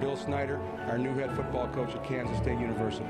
Bill Snyder, our new head football coach at Kansas State University.